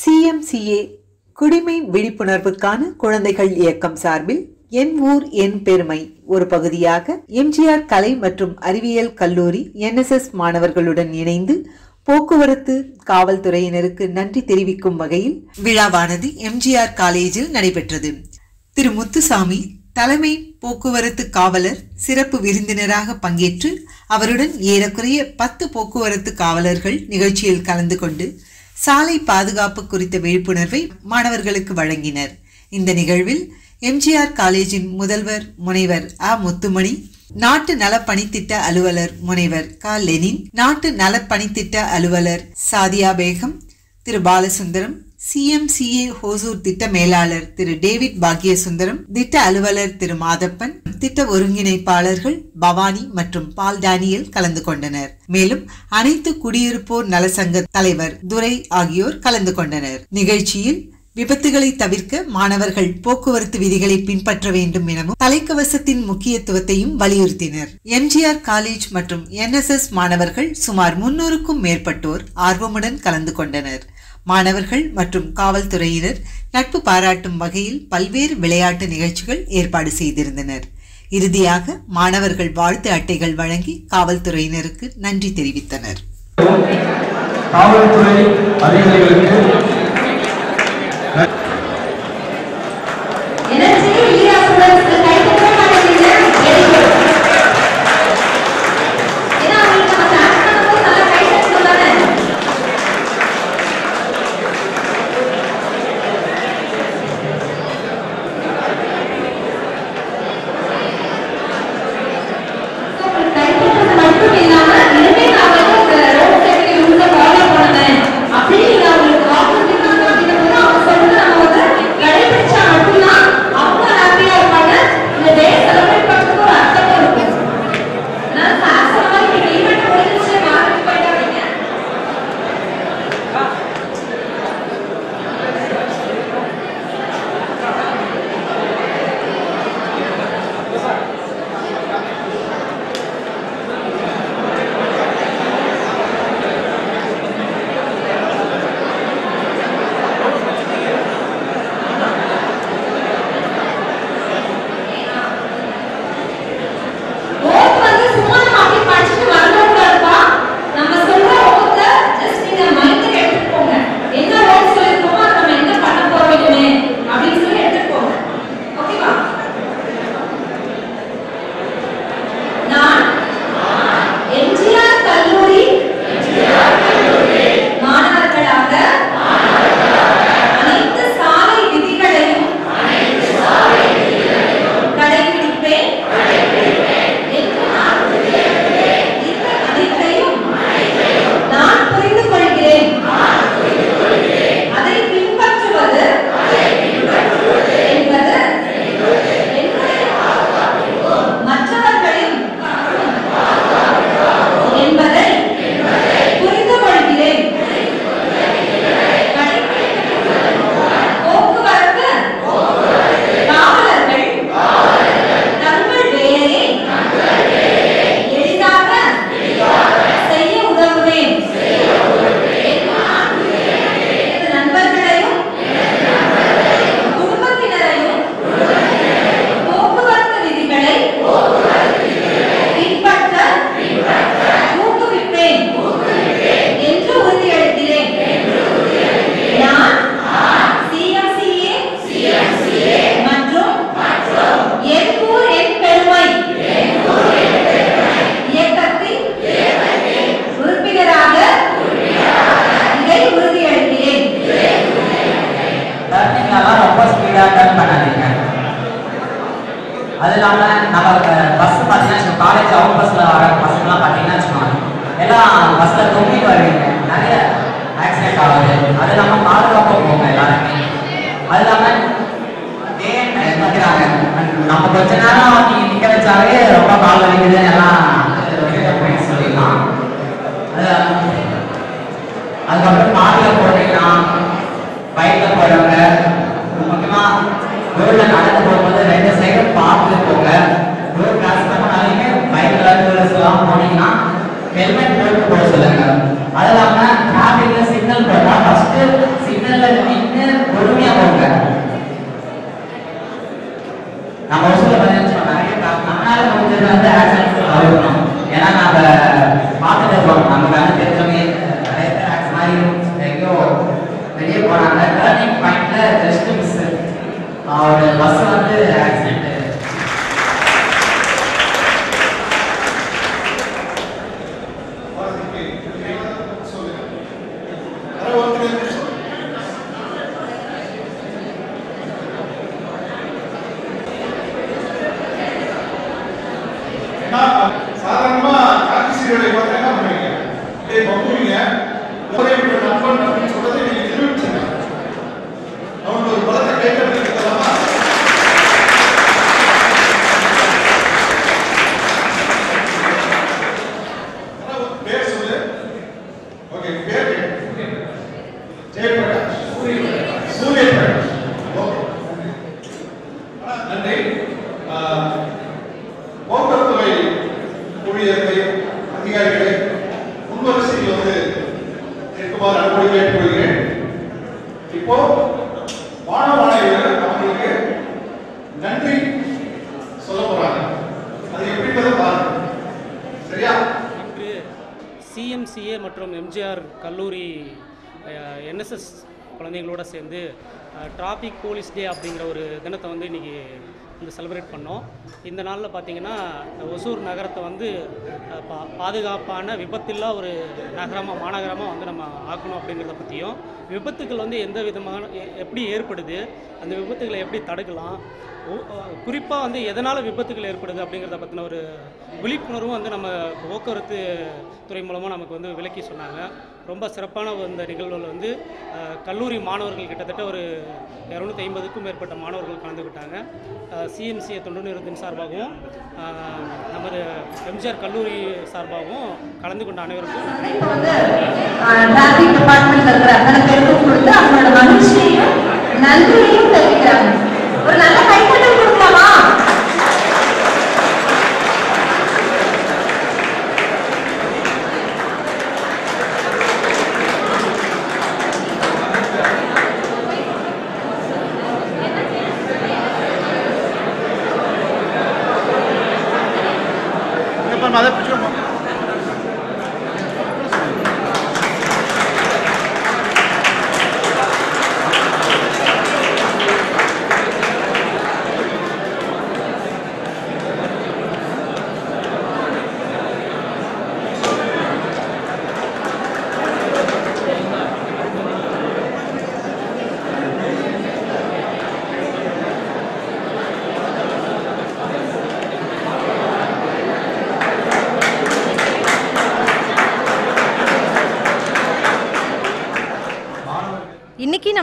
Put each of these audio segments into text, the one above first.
CMCA குடிமை விழிப்புணர்வுக்கான குழந்தைகள் இயக்கம் சார்பில் என் ஊர் என் பெருமை. ஒரு பகுதியாக எம்ஜிஆர் கலை மற்றும் அறிவியல் கல்லூரி என்எஸ்எஸ் மாணவர்களுடன் இணைந்து போக்குவரத்து காவல்துறையினருக்கு நன்றி தெரிவிக்கும் வகையில் விழாவானது எம்ஜிஆர் காலேஜில் நடைபெற்றது. திரு. முத்துசாமி தலைமை போக்குவரத்து காவலர் சிறப்பு விருந்தினராக பங்கேற்று அவருடன் ஏறக்குறைய பத்து போக்குவரத்து காவலர்கள் நிகழ்ச்சியில் கலந்து கொண்டு சாலை பாதுகாப்பு குறித்த விழிப்புணர்வை மாணவர்களுக்கு வழங்கினர். இந்த நிகழ்வில் எம்ஜிஆர் காலேஜின் முதல்வர் முனைவர் அ முத்துமணி நாட்டு நலப்பணித்திட்ட அலுவலர் முனைவர் க. லெனின் நாட்டு நலப்பணித்திட்ட அலுவலர் சாதியா பேகம் திரு. பாலசுந்தரம் சிஎம்சிஏ ஹோசூர் திட்ட மேலாளர் திரு டேவிட் பாக்யசுந்தரம் திட்ட அலுவலர் திரு மாதப்பன் திட்ட ஒருங்கிணைப்பாளர்கள் பவானி மற்றும் பால் டேனியல் கலந்து கொண்டனர். மேலும் அனைத்து குடியிருப்போர் நலசங்க தலைவர் துரை ஆகியோர் கலந்து கொண்டனர். நிகழ்ச்சியில் விபத்துகளை தவிர்க்க மாணவர்கள் போக்குவரத்து விதிகளை பின்பற்ற வேண்டும் எனவும் தலைக்கவசத்தின் முக்கியத்துவத்தையும் வலியுறுத்தினர். எம்ஜிஆர் காலேஜ் மற்றும் என்எஸ்எஸ் மாணவர்கள் சுமார் முன்னூறுக்கும் மேற்பட்டோர் ஆர்வமுடன் கலந்து கொண்டனர். மாணவர்கள் மற்றும் காவல்துறையினர் நட்பு பாராட்டும் வகையில் பல்வேறு விளையாட்டு நிகழ்ச்சிகள் ஏற்பாடு செய்திருந்தனர். இறுதியாக மாணவர்கள் வாழ்த்து அட்டைகள் வழங்கி காவல்துறையினருக்கு நன்றி தெரிவித்தனர். காவல்துறை அதிகாரிகளுக்கு அது இல்லாமல் நம்ம பஸ் பார்த்தீங்கன்னா காலேஜ் அவுட் பஸ்ஸில் வர பசங்களாம் பார்த்தீங்கன்னா வச்சுக்கோங்க. எல்லாம் பஸ்ஸில் தொங்கிட்டு வருவீங்க. நிறைய ஆக்சிடென்ட் ஆகுது. அது இல்லாமல் பாதுகாப்பாக போங்க எல்லாருமே. அது இல்லாமல் ஏன் பார்க்குறாங்க நம்ம கொஞ்ச நேரம் நீங்கள் நிற்க வச்சாவே ரொம்ப கால் வலிக்குது எல்லாம் சொல்லிடலாம். அது அதுக்கப்புறம் காரில் போனீங்கன்னா பைக்கில் போகிறவங்க முக்கியமாக ரோட்டில் ஹெல்மெட் போட்டு போக சொல்லுங்க. அது இல்லாமல் டிராஃபிக்ல சிக்னல் போட்டா ஃபர்ஸ்ட் சிக்னல்ல நின்று பொறுமையா போங்க. நம்ம ஒசூர்ல பார்த்தீங்கன்னா நிறைய கா- நம்மளால முடிஞ்சது வந்து ஆக்சிடென்ட் நன்றி. சொல்ல போறாங்க. அது எப்படின்றத பாருங்க. சரியா? இன்று சிஎம்சிஏ மற்றும் எம்ஜிஆர் கல்லூரி என்எஸ்எஸ் குழந்தைங்களோட சேர்ந்து டிராஃபிக் போலீஸ் டே அப்படிங்கிற ஒரு தினத்தை வந்து இன்றைக்கி வந்து செலிப்ரேட் பண்ணோம். இந்த நாளில் பார்த்தீங்கன்னா ஒசூர் நகரத்தை வந்து பா பாதுகாப்பான விபத்தில்லா ஒரு நகரமாக மாநகரமாக வந்து நம்ம ஆக்கணும் அப்படிங்கிறத பற்றியும் விபத்துக்கள் வந்து எந்த விதமான எப்படி ஏற்படுது அந்த விபத்துகளை எப்படி தடுக்கலாம் குறிப்பாக வந்து எதனால் விபத்துகள் ஏற்படுது அப்படிங்கிறத பற்றின ஒரு விழிப்புணர்வும் வந்து நம்ம போக்குவரத்து துறை மூலமாக நமக்கு வந்து விளக்கி சொன்னாங்க. ரொம்ப சிறப்பான இந்த நிகழ்வுகள் வந்து கல்லூரி மாணவர்கள் கிட்டத்தட்ட ஒரு இரநூத்தி ஐம்பதுக்கும் மேற்பட்ட மாணவர்கள் கலந்துக்கிட்டாங்க சிஎம்சிஏ தொண்டு நிறுவனத்தின் சார்பாகவும் நமது எம்ஜிஆர் கல்லூரி சார்பாகவும் கலந்து கொண்ட அனைவருக்கும் இருக்கிற அத்தனை பேருக்கும் கொடுத்து அவங்களோட மகிழ்ச்சியையும் நன்றியையும் தெரிவிக்கிறாங்க.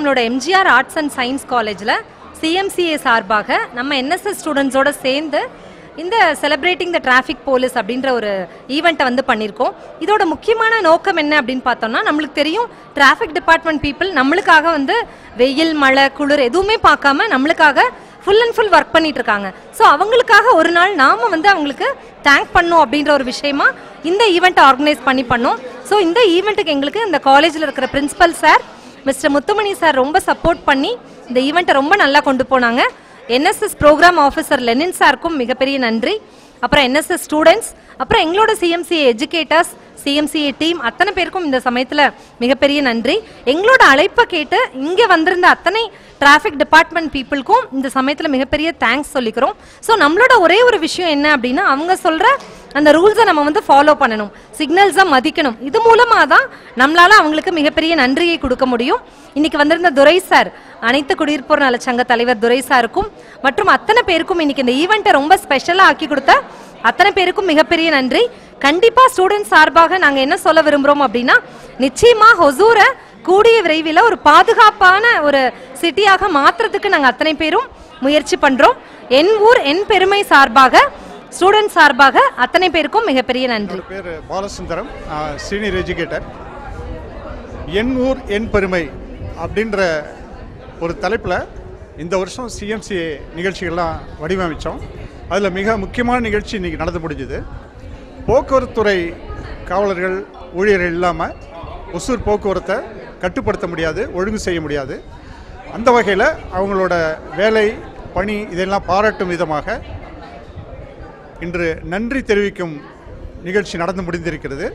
நம்மளோட எம்ஜிஆர் ஆர்ட்ஸ் அண்ட் சயின்ஸ் காலேஜில் சிஎம்சிஏ சார்பாக நம்ம என்எஸ்எஸ் ஸ்டூடெண்ட்ஸோட சேர்ந்து இந்த செலிப்ரேட்டிங் த டிராஃபிக் போலீஸ் அப்படின்ற ஒரு ஈவெண்ட்டை வந்து பண்ணியிருக்கோம். இதோட முக்கியமான நோக்கம் என்ன அப்படின்னு பார்த்தோம்னா நம்மளுக்கு தெரியும் டிராஃபிக் டிபார்ட்மெண்ட் பீப்புள் நம்மளுக்காக வந்து வெயில் மழை குளிர் எதுவுமே பார்க்காம நம்மளுக்காக ஃபுல் அண்ட் ஃபுல் ஒர்க் பண்ணிட்டு இருக்காங்க. ஸோ அவங்களுக்காக ஒரு நாள் நாம வந்து அவங்களுக்கு தேங்க் பண்ணோம் அப்படின்ற ஒரு விஷயமா இந்த ஈவெண்ட்டை ஆர்கனைஸ் பண்ணி பண்ணோம். ஸோ இந்த ஈவெண்ட்டுக்கு எங்களுக்கு இந்த காலேஜில் இருக்கிற principal sir mister Muthumani sir ரொம்ப சப்போர்ட் பண்ணி இந்த ஈவெண்ட்டை ரொம்ப நல்லா கொண்டு போனாங்க. என்எஸ்எஸ் ப்ரோக்ராம் ஆஃபீஸர் லெனின் சாருக்கும் மிகப்பெரிய நன்றி. அப்புறம் என்எஸ்எஸ் ஸ்டூடெண்ட்ஸ் அப்புறம் எங்களோட சிஎம்சிஏ எஜுகேட்டர்ஸ் சிஎம்சிஏ டீம் அத்தனை பேருக்கும் இந்த சமயத்தில் மிகப்பெரிய நன்றி. எங்களோட அழைப்பை கேட்டு இங்கே வந்திருந்த அத்தனை டிராஃபிக் டிபார்ட்மெண்ட் பீப்புளுக்கும் இந்த சமயத்தில் மிகப்பெரிய தேங்க்ஸ் சொல்லிக்கிறோம். ஸோ நம்மளோட ஒரே ஒரு விஷயம் என்ன அப்படின்னா அவங்க சொல்கிற அந்த ரூல்ஸை நம்ம வந்து ஃபாலோ பண்ணணும். சிக்னல்ஸை மதிக்கணும். இது மூலமாக தான் நம்மளால் அவங்களுக்கு மிகப்பெரிய நன்றியை கொடுக்க முடியும். இன்னைக்கு வந்திருந்த துரை சார் அனைத்து குடியிருப்போர் நலச்சங்க தலைவர் துரை சாருக்கும் மற்றும் அத்தனை பேருக்கும் இன்னைக்கு இந்த ஈவெண்ட்டை ரொம்ப ஸ்பெஷலாக ஆக்கி கொடுத்த அத்தனை பேருக்கும் மிகப்பெரிய நன்றி. கண்டிப்பாக ஸ்டூடெண்ட் சார்பாக நாங்கள் என்ன சொல்ல விரும்புகிறோம் அப்படின்னா நிச்சயமாக ஹொசூரை கூடிய விரைவில் ஒரு பாதுகாப்பான ஒரு சிட்டியாக மாற்றுறதுக்கு நாங்கள் அத்தனை பேரும் முயற்சி பண்ணுறோம் என் ஊர் என் பெருமை சார்பாக ஸ்டூடெண்ட் சார்பாக அத்தனை பேருக்கும் மிகப்பெரிய நன்றி. பேர் பாலசுந்தரம் சீனியர் எஜுகேட்டர் என் ஊர் என் பெருமை அப்படின்ற ஒரு தலைப்பில் இந்த வருஷம் சிஎம்சி நிகழ்ச்சிகள்லாம் வடிவமைச்சோம். அதில் மிக முக்கியமான நிகழ்ச்சி இன்றைக்கி நடந்து முடிஞ்சுது. போக்குவரத்துறை காவலர்கள் ஊழியர்கள் இல்லாமல் ஒசூர் போக்குவரத்தை கட்டுப்படுத்த முடியாது ஒழுங்கு செய்ய முடியாது. அந்த வகையில் அவங்களோட வேலை பணி இதெல்லாம் பாராட்டும் விதமாக இன்று நன்றி தெரிவிக்கும் நிகழ்ச்சி நடந்து முடிந்திருக்கிறது.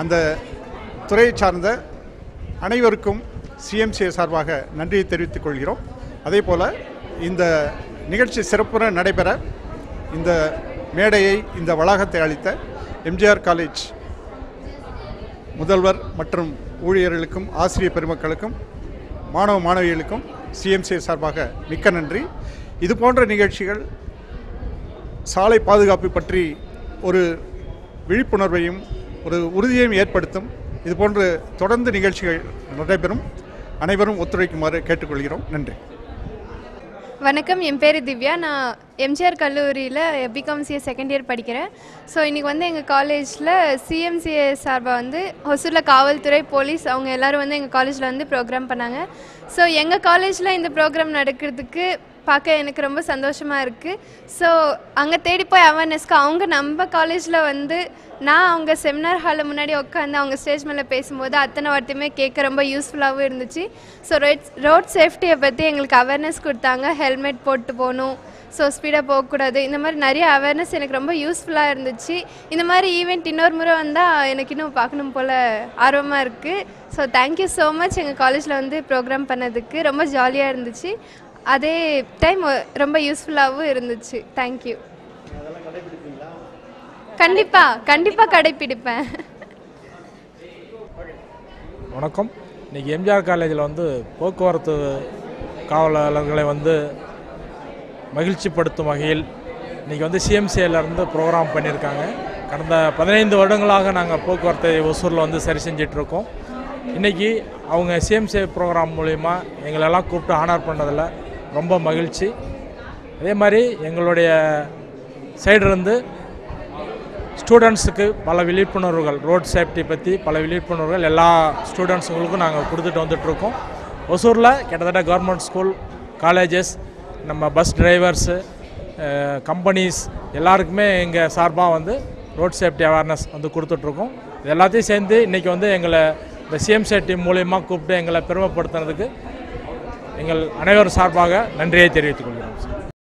அந்த துறையை சார்ந்த அனைவருக்கும் சிஎம்சிஏ சார்பாக நன்றியை தெரிவித்துக் கொள்கிறோம். அதே போல் இந்த நிகழ்ச்சி சிறப்புற நடைபெற இந்த மேடையை இந்த வளாகத்தை அளித்த எம்ஜிஆர் காலேஜ் முதல்வர் மற்றும் ஊழியர்களுக்கும் ஆசிரியர் பெருமக்களுக்கும் மாணவ மாணவிகளுக்கும் சிஎம்சிஏ சார்பாக மிக்க நன்றி. இது போன்ற நிகழ்ச்சிகள் சாலை பாதுகாப்பு பற்றி ஒரு விழிப்புணர்வையும் ஒரு உறுதியையும் ஏற்படுத்தும். இது போன்று தொடர்ந்து நிகழ்ச்சிகள் நடைபெறும். அனைவரும் ஒத்துழைக்குமாறு கேட்டுக்கொள்கிறோம். நன்றி. வணக்கம் என் பேர் திவ்யா. நான் எம்ஜிஆர் கல்லூரியில் பிகாம்சிஏ செகண்ட் இயர் படிக்கிறேன். ஸோ இன்றைக்கி வந்து எங்கள் காலேஜில் சிஎம்சிஏ சார்பாக வந்து ஒசூரில் காவல்துறை போலீஸ் அவங்க எல்லோரும் வந்து எங்கள் காலேஜில் வந்து ப்ரோக்ராம் பண்ணாங்க. ஸோ எங்கள் காலேஜில் இந்த ப்ரோக்ராம் நடக்கிறதுக்கு பார்க்க எனக்கு ரொம்ப சந்தோஷமாக இருக்குது ஸோ அங்கே தேடி போய் அவேர்னஸ்க்கு அவங்க நம்ம காலேஜில் வந்து நான் அவங்க செமினார் ஹாலில் முன்னாடி உட்காந்து அவங்க ஸ்டேஜ் மேலே பேசும்போது அத்தனை வார்த்தையுமே கேட்க ரொம்ப யூஸ்ஃபுல்லாகவும் இருந்துச்சு. ஸோ ரோட் ரோட் சேஃப்டியை பற்றி எங்களுக்கு அவேர்னஸ் கொடுத்தாங்க. ஹெல்மெட் போட்டு போகணும். ஸோ ஸ்பீடாக போகக்கூடாது. இந்த மாதிரி நிறைய அவேர்னஸ் எனக்கு ரொம்ப யூஸ்ஃபுல்லாக இருந்துச்சு. இந்த மாதிரி ஈவெண்ட் இன்னொரு முறை வந்தால் எனக்கு இன்னும் பார்க்கணும் போல் ஆர்வமாக இருக்குது ஸோ தேங்க்யூ ஸோ மச் எங்கள் காலேஜில் வந்து ப்ரோக்ராம் பண்ணதுக்கு ரொம்ப ஜாலியாக இருந்துச்சு. அதே டைம் ரொம்ப யூஸ்ஃபுல்லாகவும் இருந்துச்சு. தேங்க்யூ கண்டிப்பாக கண்டிப்பாக கடைப்பிடிப்பேன். வணக்கம். இன்றைக்கி எம்ஜிஆர் காலேஜில் வந்து போக்குவரத்து காவலர்களை வந்து மகிழ்ச்சிப்படுத்தும் வகையில் இன்றைக்கி வந்து சிஎம்சிஏலேருந்து ப்ரோக்ராம் பண்ணியிருக்காங்க. கடந்த பதினைந்து வருடங்களாக நாங்கள் போக்குவரத்தை ஒசூரில் வந்து சரி செஞ்சிட்ருக்கோம். இன்றைக்கி அவங்க சிஎம்சிஏ ப்ரோக்ராம் மூலிமா எங்களெல்லாம் கூப்பிட்டு ஆனர் பண்ணதில் ரொம்ப மகிழ்ச்சி. அதே மாதிரி எங்களுடைய சைடிலிருந்து ஸ்டூடெண்ட்ஸுக்கு பல விழிப்புணர்வுகள் ரோட் சேஃப்டி பற்றி பல விழிப்புணர்வுகள் எல்லா ஸ்டூடெண்ட்ஸுங்களுக்கும் நாங்கள் கொடுத்துட்டு வந்துட்ருக்கோம் ஒசூரில் கிட்டத்தட்ட கவர்மெண்ட் ஸ்கூல் காலேஜஸ் நம்ம பஸ் டிரைவர்ஸு கம்பெனிஸ் எல்லாருக்குமே எங்கள் சார்பாக வந்து ரோட் சேஃப்டி அவேர்னஸ் வந்து கொடுத்துட்ருக்கோம் இது எல்லாத்தையும் சேர்ந்து இன்றைக்கி வந்து எங்களை இந்த சிஎம் டீம் மூலயமா கூப்பிட்டு எங்களை பெருமைப்படுத்துனதுக்கு எங்கள் அனைவரும் சார்பாக நன்றியை தெரிவித்துக் கொள்கிறோம்.